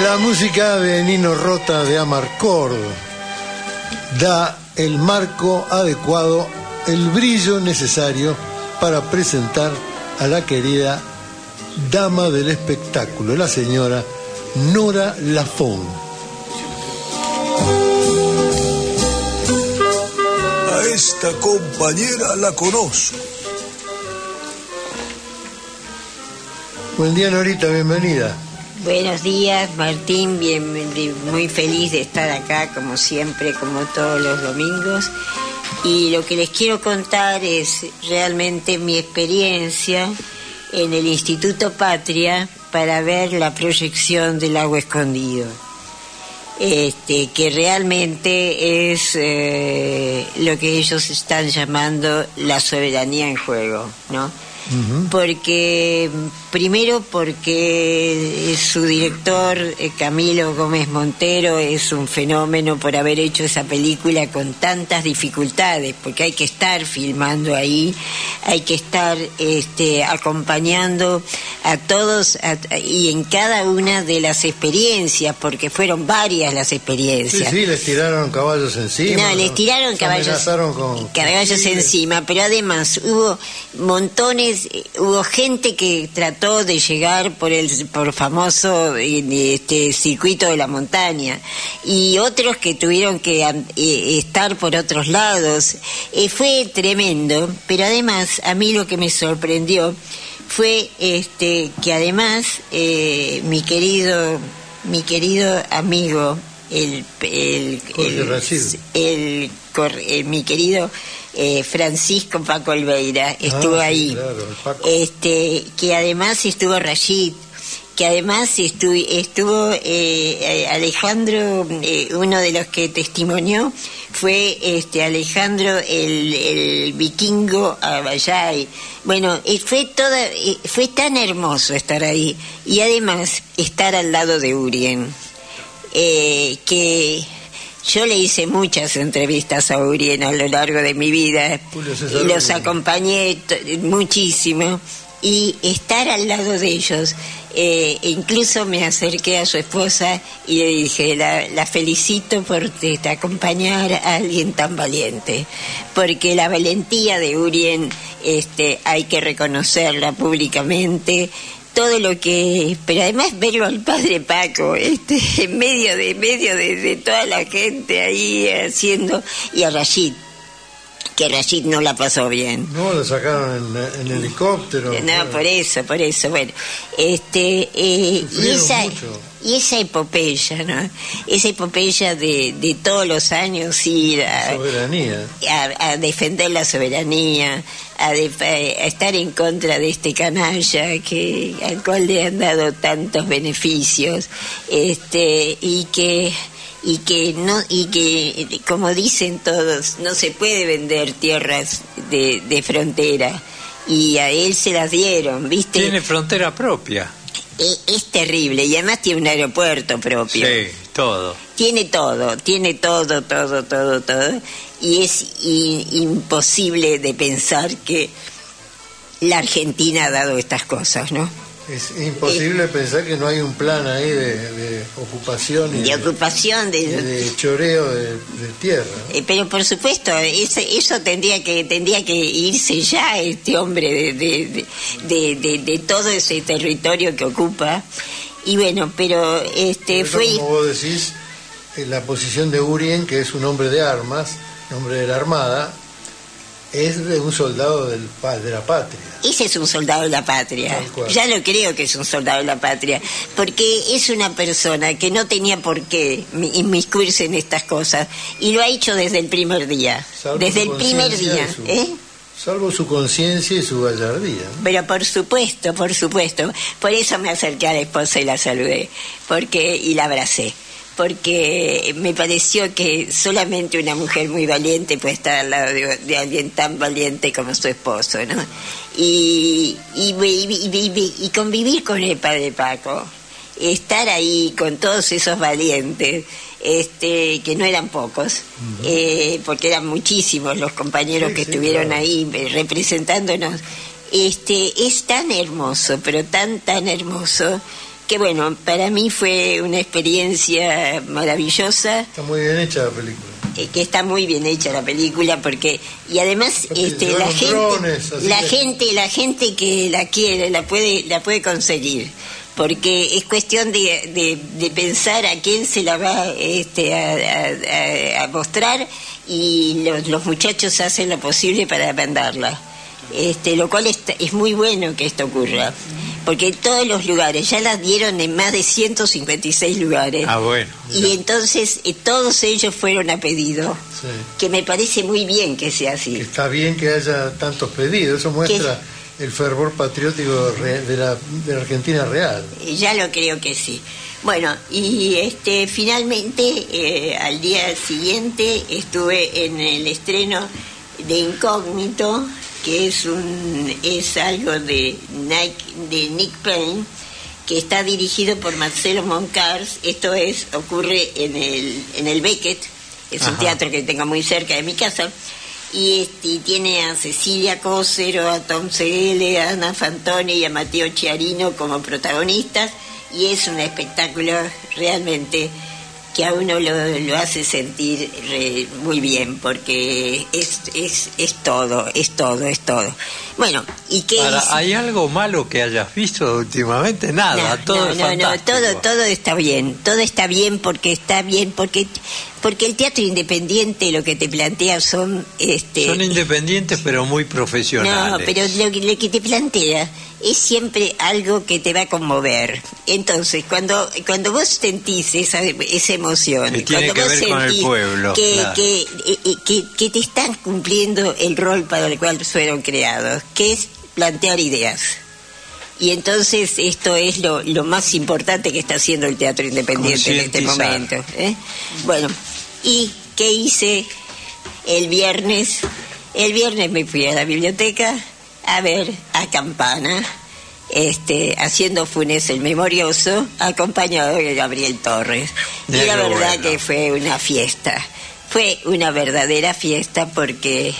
La música de Nino Rota de Amarcord da el marco adecuado, el brillo necesario para presentar a la querida dama del espectáculo, la señora Nora Lafón. A esta compañera la conozco. Buen día, Norita, bienvenida. Buenos días, Martín. Bien, muy feliz de estar acá, como siempre, como todos los domingos. Y lo que les quiero contar es realmente mi experiencia en el Instituto Patria para ver la proyección del agua escondido. Este, que realmente es eh, lo que ellos están llamando la soberanía en juego, ¿no? Porque Primero porque su director, eh, Camilo Gómez Montero, es un fenómeno por haber hecho esa película con tantas dificultades, porque hay que estar filmando ahí, hay que estar este, acompañando a todos y en cada una de las experiencias, porque fueron varias las experiencias. Sí, sí, les tiraron caballos encima. No, les tiraron caballos, caballos encima, pero además hubo montones, eh, hubo gente que trató de llegar por el por famoso este circuito de la montaña y otros que tuvieron que eh, estar por otros lados. Eh, fue tremendo, pero además a mí lo que me sorprendió fue este que además mi querido mi querido amigo el el, el, el mi querido eh, Francisco Paco Olveira ah, estuvo ahí, este que además estuvo Rashid, que además estuvo, estuvo eh, Alejandro, eh, uno de los que testimonió fue este Alejandro el, vikingo Abayay. Bueno, fue toda, fue tan hermoso estar ahí y además estar al lado de Urien, que yo le hice muchas entrevistas a Urien a lo largo de mi vida y los acompañé muchísimo y estar al lado de ellos. Eh, incluso me acerqué a su esposa y le dije, la, felicito por acompañar a alguien tan valiente, porque la valentía de Urien este, hay que reconocerla públicamente todo lo que pero además verlo al padre Paco este en medio de medio de, toda la gente ahí haciendo y a Rashid que Rashid no la pasó bien. No, lo sacaron en, helicóptero. No, por eso, por eso. Bueno, este, eh, y, esa, y esa epopeya, ¿no? Esa epopeya de, de todos los años ir a, soberanía. a, defender la soberanía, a, estar en contra de este canalla que al cual le han dado tantos beneficios, este, y que y que no y que como dicen todos no se puede vender tierras de, de frontera. Y a él se las dieron viste tiene frontera propia. E, es, terrible. Y además tiene un aeropuerto propio. Sí todo. Tiene todo tiene todo todo todo todo. Y es imposible de pensar que la Argentina ha dado estas cosas no es imposible pensar que no hay un plan ahí de, ocupación y de, ocupación de, choreo de, tierra. Eh, pero por supuesto, eso tendría que tendría que irse ya este hombre de, todo ese territorio que ocupa. Y bueno, pero este fue. Como vos decís, la posición de Urien, que es un hombre de armas, hombre de la armada, es de un soldado del, de la patria. Ese es un soldado de la patria. Ya lo creo que es un soldado de la patria, porque es una persona que no tenía por qué inmiscuirse en estas cosas y lo ha hecho desde el primer día. desde el primer día. ¿eh? Salvo su conciencia y su gallardía. Pero por supuesto, por supuesto. Por eso me acerqué a la esposa y la saludé, porque y la abracé porque me pareció que solamente una mujer muy valiente puede estar al lado de, alguien tan valiente como su esposo, ¿no? Y, y, convivir con el padre Paco, estar ahí con todos esos valientes, este, que no eran pocos, eh, porque eran muchísimos los compañeros que estuvieron ahí representándonos, este, es tan hermoso, pero tan, tan hermoso que bueno, para mí fue una experiencia maravillosa. Está muy bien hecha la película. Eh, que está muy bien hecha la película porque y además este, la gente la gente la gente que la quiere la puede la puede conseguir porque es cuestión de, de, pensar a quién se la va este, a, mostrar y los, los, muchachos hacen lo posible para mandarla. Este, lo cual es, es muy bueno que esto ocurra porque todos los lugares, ya las dieron en más de 156 lugares. Ah, bueno. Y entonces eh, todos ellos fueron a pedido, que me parece muy bien que sea así. Está bien que haya tantos pedidos, eso muestra el fervor patriótico de la, de la Argentina real. Eh, ya lo creo que sí. Bueno, y este finalmente eh, al día siguiente estuve en el estreno de Incógnito, que es un es algo de de Nick Payne que está dirigido por Marcelo Moncars. Esto es ocurre en el en el Beckett. Es un teatro que tengo muy cerca de mi casa. Y, este, tiene a Cecilia Cosero, a Tom Segele, a Ana Fantoni y a Mateo Chiarino como protagonistas. Y es un espectáculo realmente que a uno lo, hace sentir muy bien, porque es, es, es todo, es todo, es todo. Bueno, ¿y qué ¿Hay algo malo que hayas visto últimamente? Nada, todo no, no, todo, todo está bien, todo está bien porque está bien, porque porque el teatro independiente lo que te plantea son... Este, son independientes pero muy profesionales. No, pero lo, lo que te plantea es siempre algo que te va a conmover. Entonces, cuando cuando vos sentís esa, esa emoción, cuando vos sentís que, que, que, te están cumpliendo el rol para el cual fueron creados, que es plantear ideas. Y entonces esto es lo, lo más importante que está haciendo el teatro independiente en este momento. ¿eh? Bueno, ¿y qué hice el viernes? El viernes me fui a la biblioteca a ver a Campana, este, haciendo Funes el Memorioso, acompañado de Gabriel Torres. y la verdad que fue una fiesta fue una verdadera fiesta porque,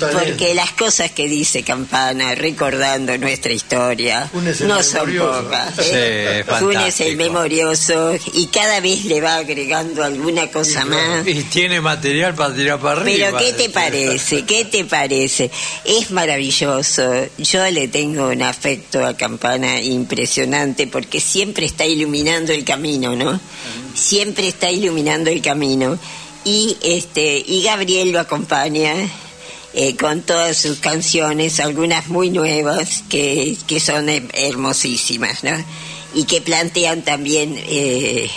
porque las cosas que dice Campana, recordando nuestra historia, no son pocas. ¿eh? Funes el memorioso y cada vez le va agregando alguna cosa más. Y tiene material para tirar para arriba. Pero ¿qué te parece? ¿Qué te parece? Es maravilloso. Yo le tengo un afecto a Campana impresionante porque siempre está iluminando el camino, ¿no? Siempre está iluminando el camino y este y Gabriel lo acompaña eh, con todas sus canciones, algunas muy nuevas que, que son hermosísimas, ¿no? Y que plantean también eh,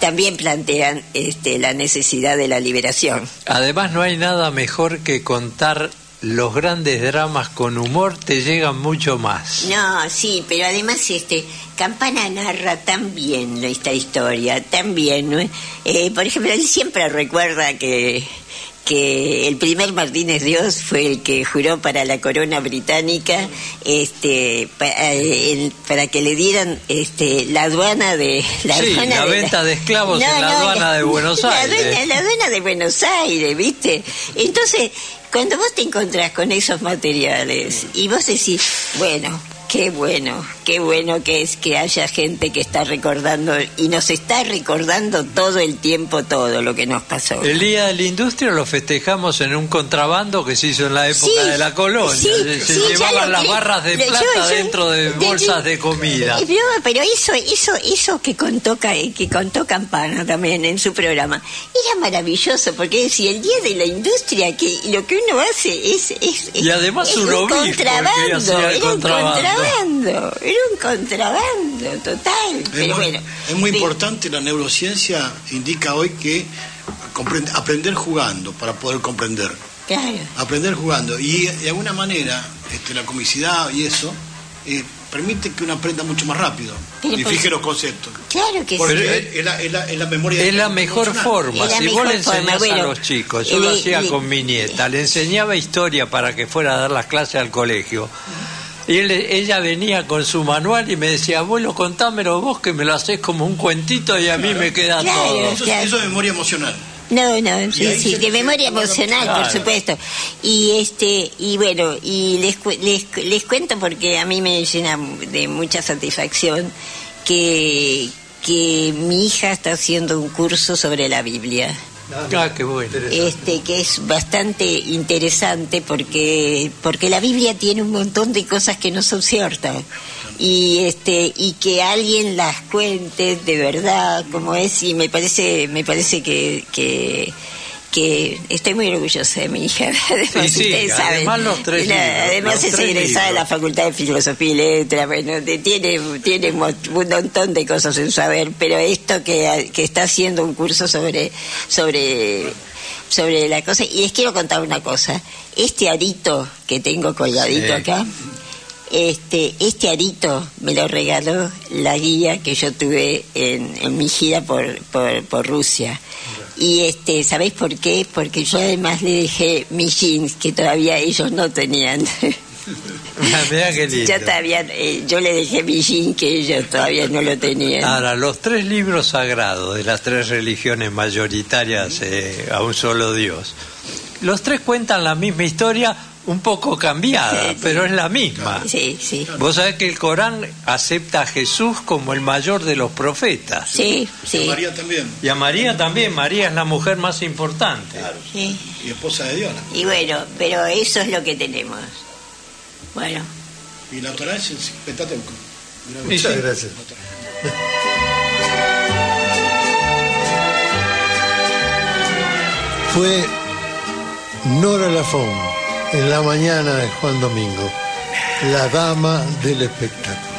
también plantean este, la necesidad de la liberación. Además, no hay nada mejor que contar los grandes dramas con humor te llegan mucho más. No, sí, pero además este Campana narra tan bien esta historia, tan bien. Eh, por ejemplo, él siempre recuerda que que el primer Martínez Dios fue el que juró para la corona británica este eh, para, que le dieran este la aduana de la, sí, la venta de esclavos en la aduana de Buenos Aires la aduana de Buenos Aires viste entonces cuando vos te encontrás con esos materiales y vos decís, bueno, Qué bueno, qué bueno que es que haya gente que está recordando y nos está recordando todo el tiempo todo lo que nos pasó. El Día de la Industria lo festejamos en un contrabando que se hizo en la época de la colonia. se, llevaban las barras de plata dentro de, bolsas de, comida. pero eso, eso, eso que contó que contó Campana también en su programa era maravilloso porque si el Día de la Industria que lo que uno hace es, es, y además es un contrabando, era un contrabando era un contrabando total. Es pero muy, bueno, es muy importante, la neurociencia indica hoy que aprender jugando para poder comprender. Claro. Aprender jugando. Y de alguna manera, este, la comicidad y eso, eh, permite que uno aprenda mucho más rápido y fije los conceptos. Claro que sí. Es la, es, la, es la, memoria. Es la mejor forma. si vos le enseñás a los chicos, yo lo hacía con mi nieta, le enseñaba historia para que fuera a dar las clases al colegio. Y ella venía con su manual y me decía, abuelo, contámelo vos que me lo haces como un cuentito y a mí me queda todo. Eso, es memoria emocional. No, no, sí, sí, de memoria emocional, por supuesto. Y este y bueno, y les, les, les cuento porque a mí me llena de mucha satisfacción que, que mi hija está haciendo un curso sobre la Biblia. Ah, qué bueno. Este, que es bastante interesante porque, porque la Biblia tiene un montón de cosas que no son ciertas. Y este, y que alguien las cuente de verdad como es, y me parece, me parece que, que que estoy muy orgullosa de mi hija. Además, ustedes saben. Además, es egresada de la Facultad de Filosofía y Letras. Bueno, tiene, tiene un montón de cosas en saber, pero esto que, que está haciendo un curso sobre, sobre sobre la cosa y les quiero contar una cosa este arito que tengo colgadito acá este este arito me lo regaló la guía que yo tuve en, en mi gira por, por, por Rusia y este, ¿sabéis por qué? Porque yo además le dejé mis jeans que todavía ellos no tenían. yo, todavía, eh, yo le dejé mi jeans que ellos todavía no lo tenían. Ahora, los tres libros sagrados de las tres religiones mayoritarias eh, a un solo Dios, los tres cuentan la misma historia un poco cambiada, pero es la misma. Sí, sí. Vos sabés que el Corán acepta a Jesús como el mayor de los profetas. Sí, sí. Y a María también. Y a María también. María es la mujer más importante. Claro. Sí. Y esposa de Dios. Y bueno, pero eso es lo que tenemos. Bueno. Y la Torah es el Pentateuco. Muchas gracias. Fue Nora Lafón en la mañana de Juan Domingo, la dama del espectáculo.